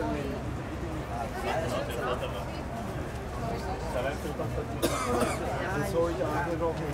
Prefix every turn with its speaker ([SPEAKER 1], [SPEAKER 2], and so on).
[SPEAKER 1] Ich habe ich angerufen.